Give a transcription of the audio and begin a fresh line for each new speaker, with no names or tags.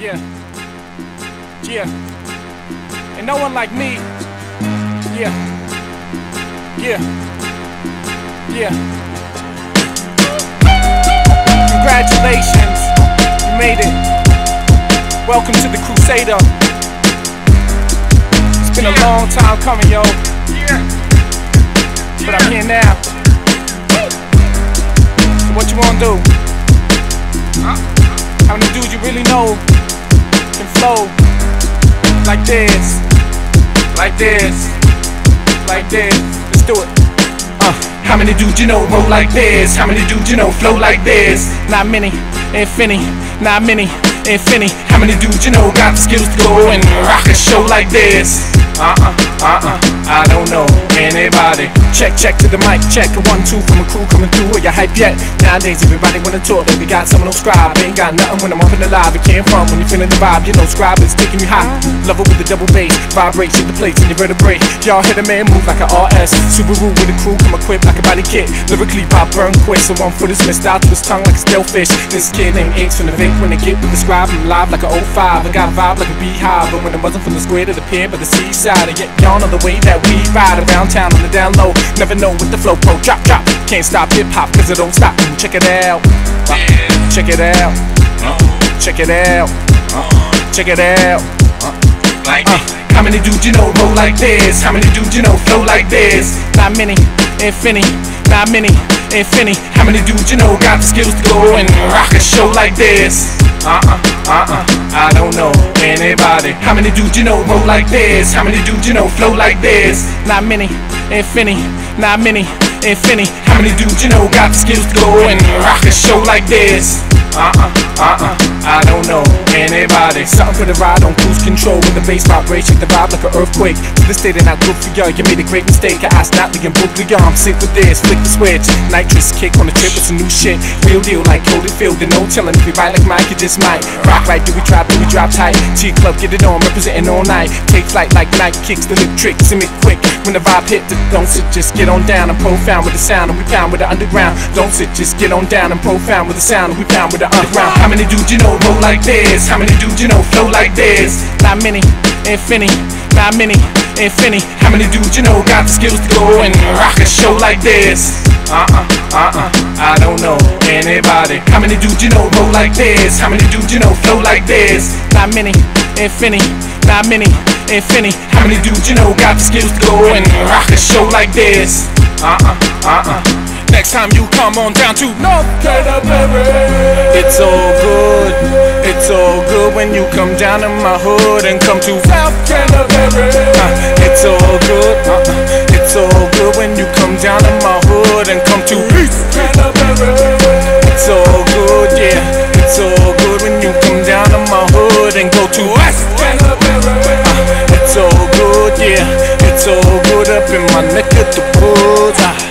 Yeah. Yeah. And no one like me. Yeah. Yeah. Yeah. Congratulations. You made it. Welcome to the Crusader. It's been a long time coming, yo. Yeah. But I'm here now. So what you wanna do? Huh? How many dudes you really know can flow like this, like this, like this? Let's do it. Uh, how many dudes you know roll like this? How many dudes you know flow like this? Not many, infinity, not many, infinity. How many dudes you know got the skills to go and rock a show like this? Uh-uh, uh-uh, I don't know anybody. Check, check to the mic, check a one, two from a crew coming through. Are you hype yet? Nowadays everybody wanna talk, we got someone on scribe. Ain't got nothing when I'm up in the live. It came from when you're feeling the vibe. You know, scribe is taking you high. Love it with the double bass, vibrate, shake the plates in your vertebrae. Y'all hear the man, move like an RS. Subaru with a crew, come equipped like a body kit. Lyrically, pop burn quick, so one foot is missed out to his tongue like a stale fish. This kid ain't H from the vape when they get with the scribe. I'm live like a 05. I got a vibe like a beehive, but when it wasn't from the square to the pier, but the seaside, and yet y'all know the way that we ride around town on the down low. Never know with the flow pro drop drop. Can't stop hip hop cause it don't stop. Check it out. Uh, check it out. Uh, check it out. Uh, check it out.
Like
Uh, how many dudes you know roll like this? How many dudes you know flow like this? Not many, infinity, not many, infinity. How many dudes you know got the skills to go and rock a show like this? Uh-uh, uh-uh, I don't know anybody. How many dudes you know roll like this? How many dudes you know flow like this? Not many, infinity, not many, infinity. How many dudes you know got the skills to go and rock a show like this? Uh-uh, uh-uh, I don't know anybody. Something for the ride on cruise control with the bass vibration, the vibe like an earthquake. To this day, they're not good for y'all. You made a great mistake. I asked Natalie and Brooklyn, I'm sick with this. Flick the switch, nitrous kick on the trip with some new shit. Real deal like Holyfield, and no telling if we ride like Mike, you just might. Rock right, do we drop, do we drop tight? T Club, get it on, representing all night. Take flight like night kicks, the lip tricks, and it quick. When the vibe hit, the don't sit, just get on down. I'm profound with the sound, and we pound with the underground. Don't sit, just get on down. I'm profound with the sound, and we pound with the. How many dudes you know roll like this? How many dudes you know flow like this? Not many, infinity, not many, infinity. How many dudes you know got the skills to go and rock a show like this? Uh-uh, uh-uh, I don't know anybody. How many dudes you know roll like this? How many dudes you know flow like this? Not many, infinity, not many, infinity. How many dudes you know got the skills to go and rock a show like this? Uh-uh, uh-uh. Next time you come on down to North Canterbury, it's all good. It's all good when you come down to my hood and come to South Canterbury. Uh, it's all good. Uh-uh. It's all good when you come down to my hood and come to East Canterbury. It's all good, yeah. It's all good when you come down to my hood and go to West Canterbury. Uh, it's all good, yeah. It's all good up in my neck of the woods. Uh,